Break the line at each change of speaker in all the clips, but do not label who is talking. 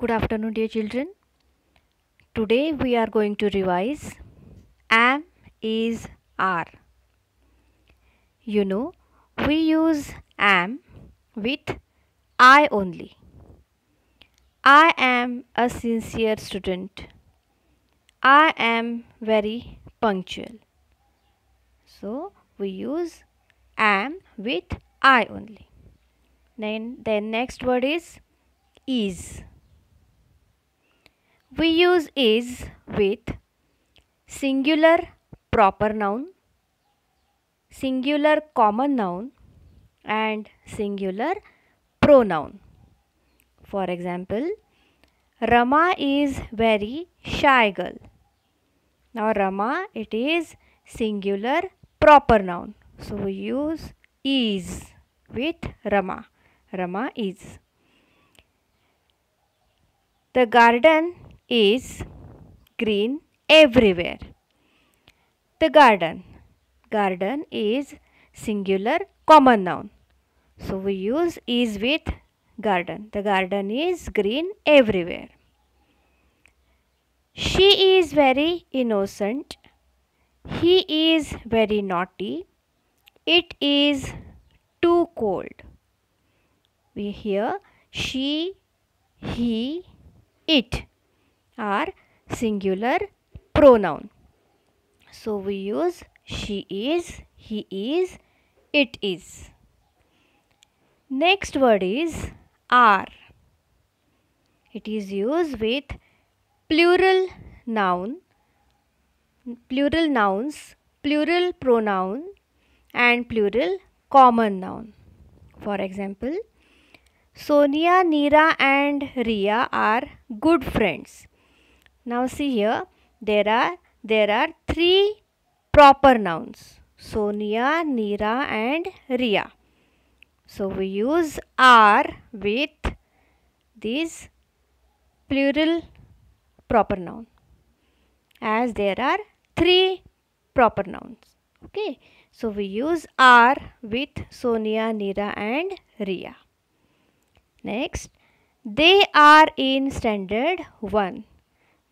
Good afternoon, dear children. Today we are going to revise am is are. You know, we use am with I only. I am a sincere student. I am very punctual. So we use am with I only. Then, then next word is is. We use is with singular proper noun, singular common noun and singular pronoun. For example, Rama is very shy girl. Now Rama it is singular proper noun. So we use is with Rama. Rama is. The garden is green everywhere. The garden. Garden is singular common noun. So we use is with garden. The garden is green everywhere. She is very innocent. He is very naughty. It is too cold. We hear she, he, it are singular pronoun. So we use she is, he is, it is. Next word is are. It is used with plural noun, plural nouns, plural pronoun and plural common noun. For example, Sonia, Neera and Ria are good friends. Now see here there are there are three proper nouns Sonia, Neera and Ria. So we use are with these plural proper noun as there are three proper nouns. Okay. So we use are with Sonia, Neera and Ria. Next, they are in standard 1.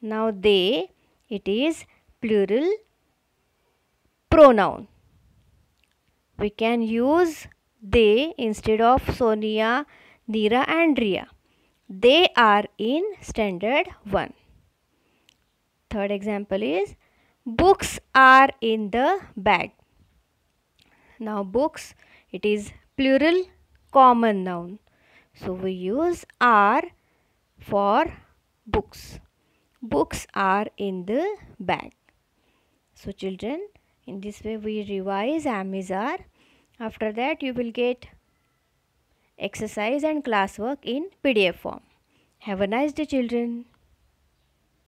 Now they, it is plural pronoun. We can use they instead of Sonia, Neera and Ria. They are in standard 1. Third example is books are in the bag. Now books it is plural common noun. So we use are for books. Books are in the bag. So children, in this way we revise am is are. After that you will get exercise and classwork in PDF form. Have a nice day children.